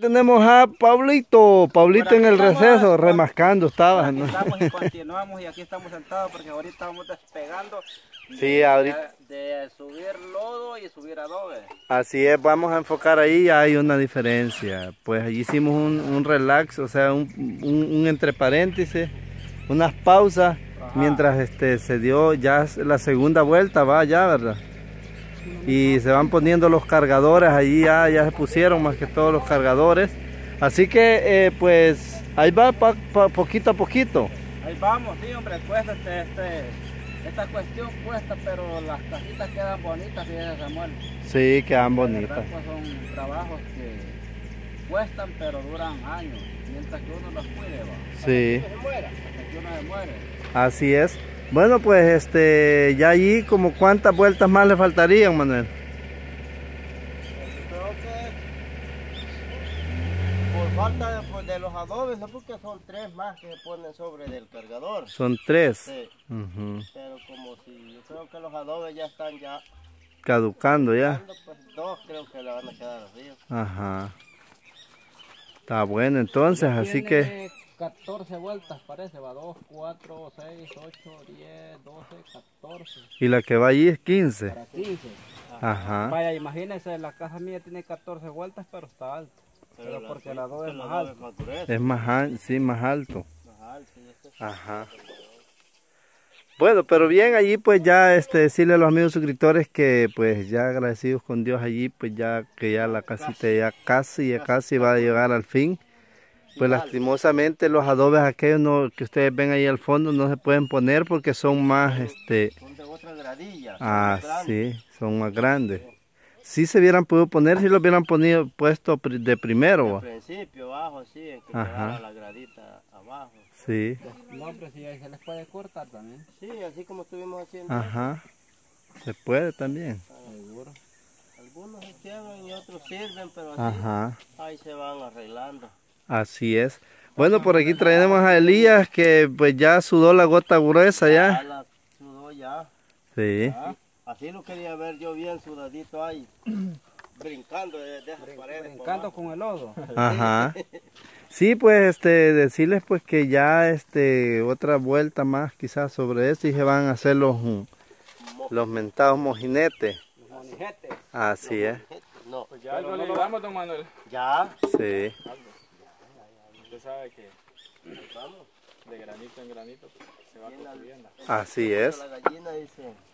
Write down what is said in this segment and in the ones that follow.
Tenemos a Pablito, Pablito en el receso, remascando estaba. ¿no? Estamos y continuamos y aquí estamos sentados porque ahorita estamos despegando sí, ahorita. de, subir lodo y subir adobe. Así es, vamos a enfocar ahí, hay una diferencia. Pues allí hicimos un, relax, o sea, un, un, entre paréntesis, unas pausas, mientras este se dio ya la segunda vuelta, va ya, ¿verdad? Y se van poniendo los cargadores allí ya, ya se pusieron más que todos los cargadores. Así que eh, pues ahí va poquito a poquito. Ahí vamos sí hombre cuesta este, este, esta cuestión cuesta pero las casitas quedan bonitas fíjate Samuel. Sí quedan bonitas. pues son trabajos que cuestan pero duran años mientras que uno los cuide va. sí. Que muera, que uno se muere. Así es bueno, pues este, ya allí como cuántas vueltas más le faltarían, Manuel. Creo que por falta de, pues, de, los adobes, ¿no? porque son tres más que se ponen sobre del cargador. Son tres. Sí. Pero como si yo creo que los adobes ya están ya caducando ya. Pues dos creo que le van a quedar arriba. Ajá. Está bueno entonces, así que 14 vueltas parece, va 2, 4, 6, 8, 10, 12, 14. Y la que va allí es 15. Para 15. Ajá. Vaya, imagínense, la casa mía tiene 14 vueltas, pero está alta. Pero, porque la 2 es más alto. Es más, sí, más alto. Más alto, Ajá. Bueno, pero bien allí pues ya este decirle a los amigos suscriptores que pues ya agradecidos con Dios allí pues ya que ya la casita ya casi ya casi va a llegar al fin. Pues lastimosamente los adobes aquellos no, que ustedes ven ahí al fondo no se pueden poner porque son más este son de otra gradilla ah sí son más grandes. Si se hubieran podido poner si lo hubieran ponido puesto de primero al principio abajo sí en que Ajá. la gradita abajo. Sí. No pero si se les puede cortar también. Sí así como estuvimos haciendo. Ajá. se puede también. Seguro. Algunos se quiebran y otros sirven pero así Ajá. ahí se van arreglando Así es. Bueno, por aquí traemos a Elías que pues ya sudó la gota gruesa ya. Ya la sudó ya. Sí. así lo quería ver yo bien sudadito ahí. brincando de, esas paredes. Brincando con el lodo. Ajá. Sí, pues este decirles pues que ya este otra vuelta más quizás sobre eso y se van a hacer los los mentados mojinetes. Los mojinetes. Así es. No. Pues ya algo le llevamos, don Manuel. Ya. Sí sabe que de granito en granito se va construyendo. Así es.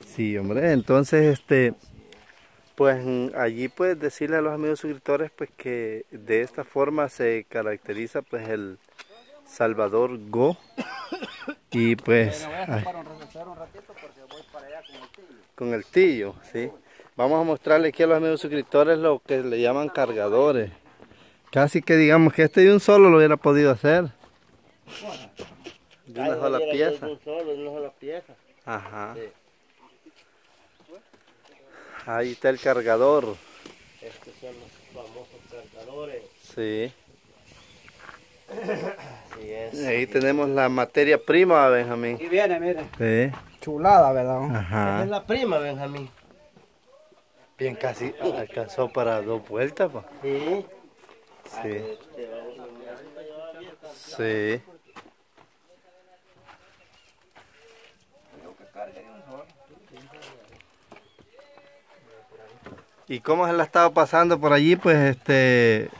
Sí, hombre, entonces este pues allí puedes decirle a los amigos suscriptores pues que de esta forma se caracteriza pues el Salvador Go y pues con el tillo, sí. Vamos a mostrarle aquí a los amigos suscriptores lo que le llaman cargadores. Casi que digamos que este de un solo lo hubiera podido hacer. De una sola pieza. De un solo, de una sola pieza. Ajá. Sí. Ahí está el cargador. Estos son los famosos cargadores. Sí. Así es. Ahí tenemos la materia prima, Benjamín. Y viene, mire. Sí. Chulada, ¿verdad? Ajá. es la prima, Benjamín. Bien, casi alcanzó para dos vueltas, pa. Sí. Sí. Sí. ¿Y cómo se la estaba pasando por allí, pues, este,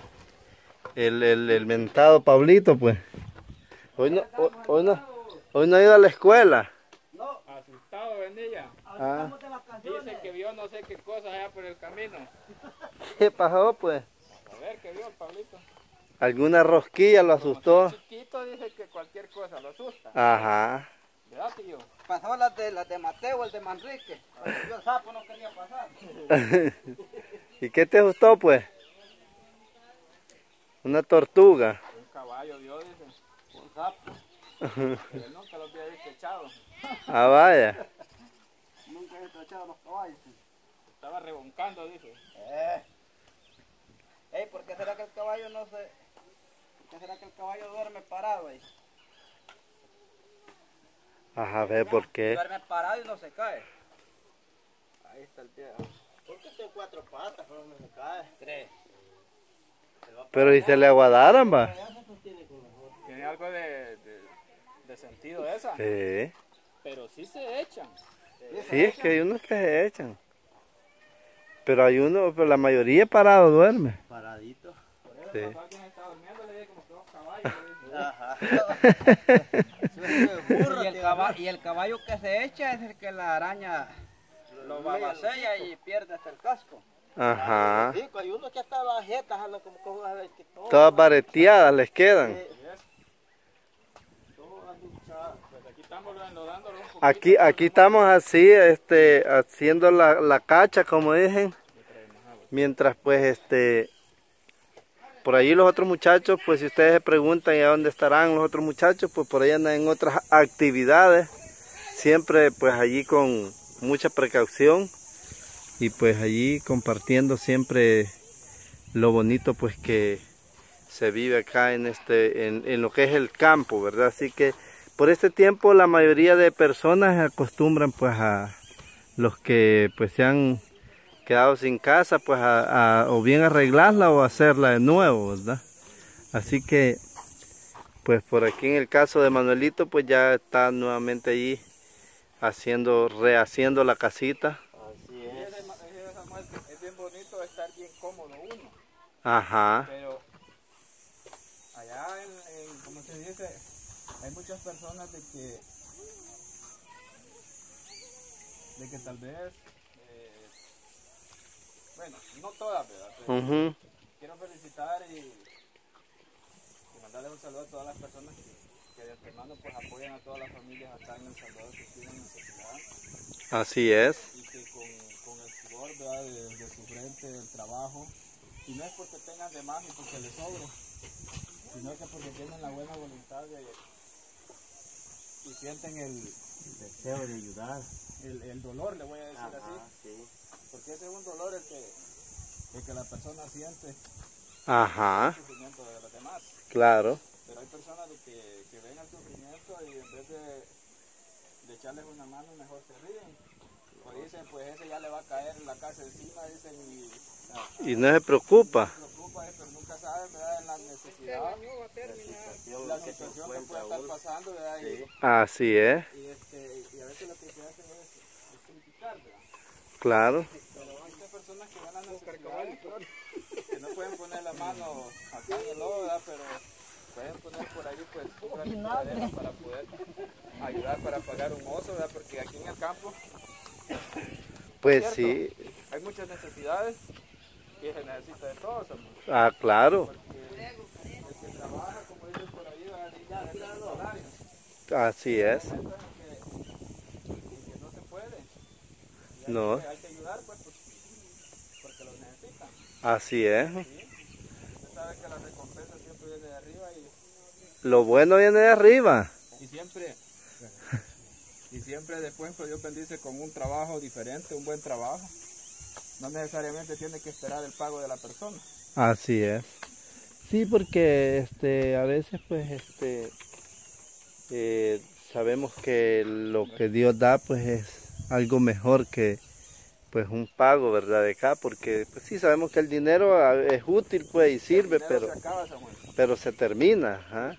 el, el, el mentado Pablito, pues? Hoy no, hoy, no, hoy no ha ido a la escuela. No. Asustado venía. Ah. Dice que vio no sé qué cosa allá por el camino. ¿Qué pasó, pues? ¿Alguna rosquilla lo asustó? chiquito dice que cualquier cosa lo asusta. Ajá. ¿Verdad, tío? Pasó las de, las de Mateo, el de Manrique. Yo el sapo no quería pasar. ¿Y qué te asustó, pues? Una tortuga. Un caballo vio, dice. Un sapo. Pero nunca los había visto echados. Ah, vaya. nunca he visto echados los caballos. Estaba reboncando, dice. Eh. Ey, ¿por qué será que el caballo no se... ¿Por qué será que el caballo duerme parado ahí? Ajá, ve por qué. Duerme parado y no se cae. Ahí está el pie. ¿Por qué tiene cuatro patas, pero no se cae? Tres. Pero si se le aguadaran, va. Tiene algo de, de, de sentido esa. Sí. Pero sí se echan. Sí, es que hay unos que se echan. Pero hay uno, pero la mayoría parado duerme. Paradito. Sí. Cuando alguien está durmiendo le dice como que dos caballos. Ajá. y, el caballo, y el caballo que se echa es el que la araña lo babasea y pierde hasta el casco. Ajá. Sí, hay unos que hasta las jetas como con una vez que todo. Todas vareteadas les quedan. Pues aquí. Aquí, estamos así, este, haciendo la, la cacha, como dicen. Mientras pues este, por ahí los otros muchachos, pues si ustedes se preguntan ¿y a dónde estarán los otros muchachos? Pues por ahí andan en otras actividades. Siempre pues allí con mucha precaución. Y pues allí compartiendo siempre lo bonito pues que se vive acá en este, en, en lo que es el campo, ¿verdad? Así que por este tiempo la mayoría de personas acostumbran pues a los que pues se han quedado sin casa pues a, a- o bien arreglarla o hacerla de nuevo, ¿verdad? Así que pues por aquí en el caso de Manuelito pues ya está nuevamente allí haciendo, rehaciendo la casita. Así Es, es. bien bonito estar bien cómodo uno. Ajá, Pero allá en, en- como se dice, hay muchas personas de que de que tal vez eh, bueno, no todas, ¿verdad? Pero ujú, quiero felicitar y, y mandarle un saludo a todas las personas que, que de antemano pues apoyan a todas las familias acá en El Salvador que tienen necesidad así es, y que con, con el sudor ¿verdad? De, de su frente, del trabajo, y no es porque tengan de más ni porque les sobre, sino que porque tienen la buena voluntad de, y sienten el, Deseo de ayudar. el, el dolor, le voy a decir Ajá, así, sí. porque ese es un dolor el que, el que la persona siente ajá, el sufrimiento de los demás. claro, Pero hay personas de que, que ven el sufrimiento y en vez de, de echarles una mano, mejor se ríen. O dicen, pues ese ya le va a caer en la casa encima, dicen, y y no se preocupa, se preocupa, eh, pero nunca saben, ¿verdad? En la necesidad, Situación la que se situación que encuentra puede estar uno. pasando, ¿verdad? Y, Sí. así es, y, este, y a veces lo que se hace es, es criticar, ¿verdad? claro, Pero hay muchas personas que ven la necesidad, que no pueden poner la mano acá en el lodo, ¿verdad? Pero pueden poner por ahí, pues, un granito de arena para poder ayudar para pagar un oso, ¿verdad? Porque aquí en el campo pues sí, hay muchas necesidades y se necesita de todos, ah, claro, Porque el que trabaja, como dicen por ahí, así es, no se puede. Y hay, No. que, hay que ayudar, porque los necesitan. así es, ¿sí? Usted sabe que la recompensa siempre viene de arriba y, lo bueno viene de arriba, y siempre... Y siempre después pues, Dios bendice con un trabajo diferente, un buen trabajo. No necesariamente tiene que esperar el pago de la persona. así es. Sí, porque este, a veces pues este, eh, sabemos que lo que Dios da pues es algo mejor que pues un pago, ¿verdad? De acá, porque pues sí sabemos que el dinero ah, es útil pues y sirve, pero, se acaba, pero se termina.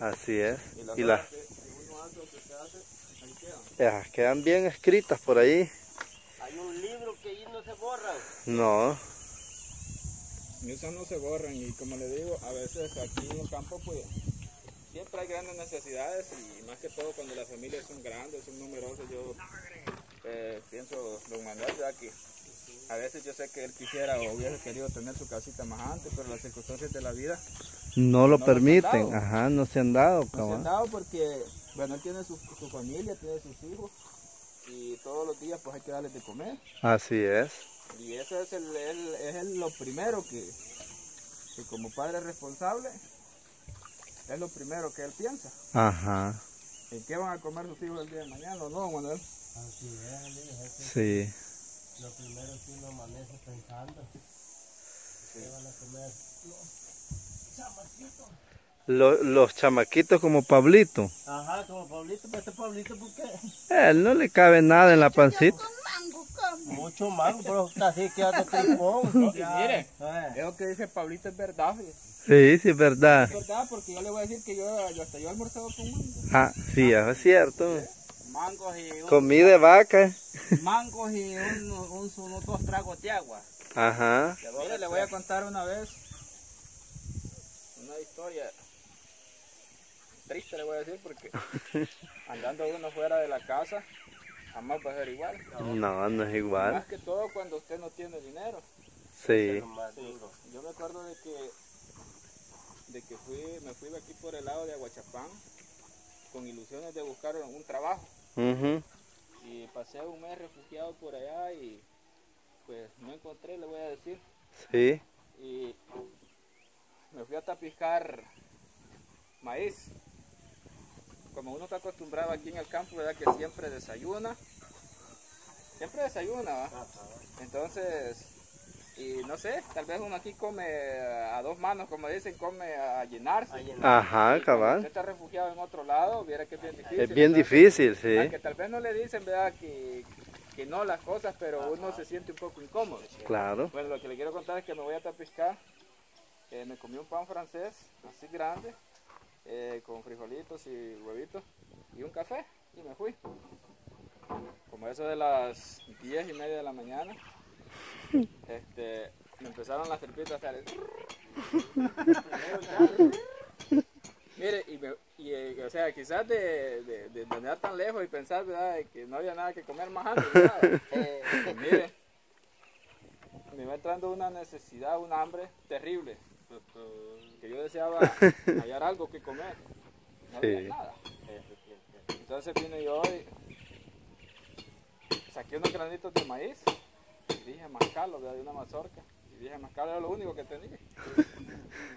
Así es. Y las eh, quedan bien escritas por ahí. Hay un libro que ahí no se borra. No, Eso no se borran y como le digo, a veces aquí en el campo pues siempre hay grandes necesidades y más que todo cuando las familias son grandes, son numerosas, yo eh, pienso, don Manuel, ¿verdad? que a veces yo sé que él quisiera o hubiese querido tener su casita más antes, pero las circunstancias de la vida no lo No permiten, ajá, no se han dado, no se han dado porque, bueno, él tiene su, su familia, tiene sus hijos y todos los días pues hay que darles de comer. Así es. Y eso es, el, el- es el- lo primero que, que como padre responsable, es lo primero que él piensa. Ajá, ¿En qué van a comer sus hijos el día de mañana o no, Manuel? Así es, amigo, sí. es lo primero que uno amanece pensando. ¿Qué van a comer? Lo- los chamaquitos como Pablito. Como Pablito, pero este Pablito, ¿por qué? A él no le cabe nada en la pancita. Mango mucho mango, pero está así que hace tripón. No, y mire, Eh. eso que dice Pablito es verdad. Sí, sí, es verdad. Es verdad, porque yo le voy a decir que yo, yo hasta yo he almorzado con mango. Ah, sí, eso es cierto. Mangos y, un- Comí de vaca. mangos y un, un- unos dos tragos de agua. Ajá. Mire, le voy a contar una vez una historia triste, le voy a decir, porque andando uno fuera de la casa, jamás va a ser igual. No, no es igual. Más que todo cuando usted no tiene dinero. Sí. Yo me acuerdo de que, de que fui, me fui aquí por el lado de Aguachapán con ilusiones de buscar un trabajo. Ujú. Y pasé un mes refugiado por allá y pues no encontré, le voy a decir. Sí. y me fui a tapicar maíz. Como uno está acostumbrado aquí en el campo, ¿verdad? Que siempre desayuna. Siempre desayuna, ¿va? Entonces, y no sé, tal vez uno aquí come a dos manos, como dicen, come a llenarse. Ajá, Usted cabal. está refugiado en otro lado, viera que es bien difícil. Es bien difícil, sí. Aunque tal vez no le dicen, ¿verdad? Que, que no las cosas, pero uno se siente un poco incómodo. Claro. Bueno, lo que le quiero contar es que me voy a tapiscar. Eh, me comí un pan francés, así grande, eh, con frijolitos y huevitos, y un café, y me fui. Como eso de las 10 y media de la mañana, este, me empezaron las tripitas a hacer... Mire, y, me- y, eh, o sea, quizás de, de, de andar tan lejos y pensar, ¿verdad?, de que no había nada que comer más antes, ¿verdad? Eh, Pues mire, me va entrando una necesidad, un hambre terrible. Que yo deseaba hallar algo que comer. No había Sí. nada. Entonces vine yo y saqué unos granitos de maíz y dije mascarlo de una mazorca. Y dije mascarlo era lo único que tenía.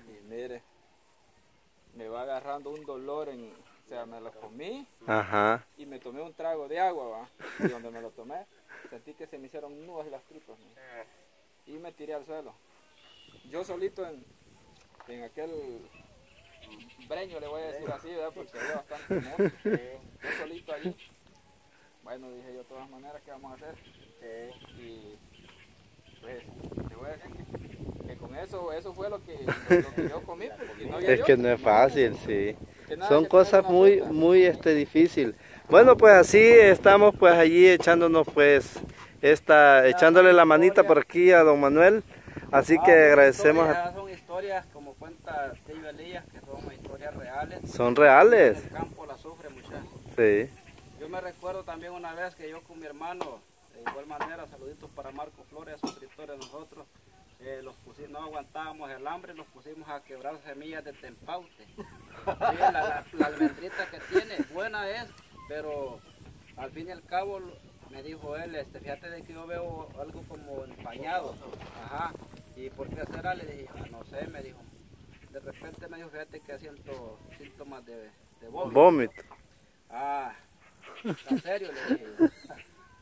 Y mire, me va agarrando un dolor en, o sea, me lo comí Ajá. y me tomé un trago de agua, ¿va? Y donde me lo tomé, sentí que se me hicieron nudos las tripas, ¿no? Y me tiré al suelo. Yo solito en, en aquel breño, le voy a decir así, ¿verdad? Porque había bastante humor. Yo solito allí. Bueno, dije yo, de todas maneras, ¿qué vamos a hacer? eh, Y pues, te voy a decir que, que con eso, eso fue lo que, lo, que yo comí, porque no había Es de que no es fácil, sí. Que Son que cosas muy, fruta. muy este, difícil. Bueno, pues así estamos pues allí echándonos pues esta, echándole la manita por aquí a don Manuel. Así que ah, agradecemos a... Son historias, que son historias reales. Son reales. En el campo la sufre muchachos. Sí. Yo me recuerdo también una vez que yo con mi hermano, de igual manera, saluditos para Marco Flores, suscriptores de nosotros, eh, los pusi- no aguantábamos el hambre, los pusimos a quebrar semillas de tempaute. Sí, la, la- la almendrita que tiene, buena es, pero al fin y al cabo me dijo él, este, fíjate de que yo veo algo como empañado. Ajá. ¿Y por qué será? Le dije, "Ah, no sé, me dijo. De repente me dijo, fíjate que siento síntomas de, de vómito. Vómito. Ah, en serio le dije.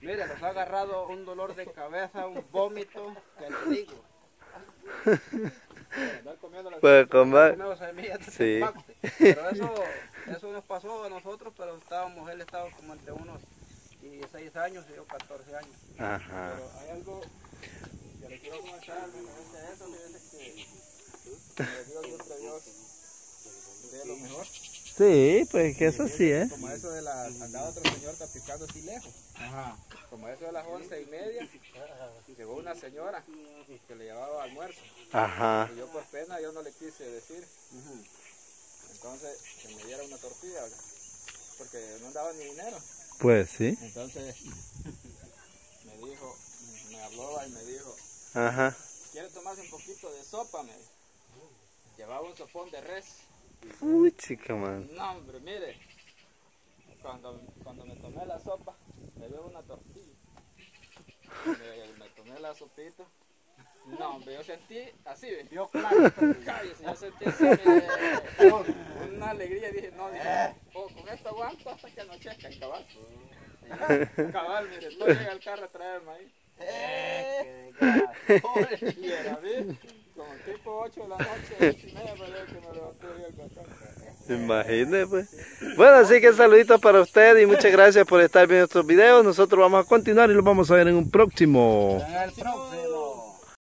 Mire, nos ha agarrado un dolor de cabeza, un vómito, que le digo. Pues comer. Sí. Pero eso, eso nos pasó a nosotros, pero estábamos, él estaba como entre unos 16 años y yo 14 años. Ajá. Pero hay algo que le quiero comentar a eso, que Sí, pues que eso sí, ¿eh? Como eso de la, andaba otro señor tapicando así lejos. Como eso de las once y media, llegó una señora que le llevaba almuerzo. Ajá. Y yo por pena yo no le quise decir. Entonces que me diera una tortilla, porque no andaba ni dinero. Pues sí. Entonces me dijo, me habló y me dijo, Ajá. ¿quiere tomarse un poquito de sopa? Me dijo. Llevaba un sopón de res. Uy, chica, man. No, hombre, mire, cuando, cuando me tomé la sopa, me dio una tortilla. Me, me tomé la sopita. No, hombre, yo sentí así, ¿ve? Vio claro. Cállese, yo sentí así, me- una alegría. Dije, no, dije, oh, con esto aguanto hasta que anochezca, cabal. Cabal, mire, no llega el carro a traerme ahí. Eh, qué desgracia. Y era, ¿vi? Como tipo 8 de la noche, 8 y media, pero que me levanté y el cacao. Imagínese, pues. Bueno, así que saluditos para usted y muchas gracias por estar viendo estos videos. Nosotros vamos a continuar y los vamos a ver en un próximo. En el próximo.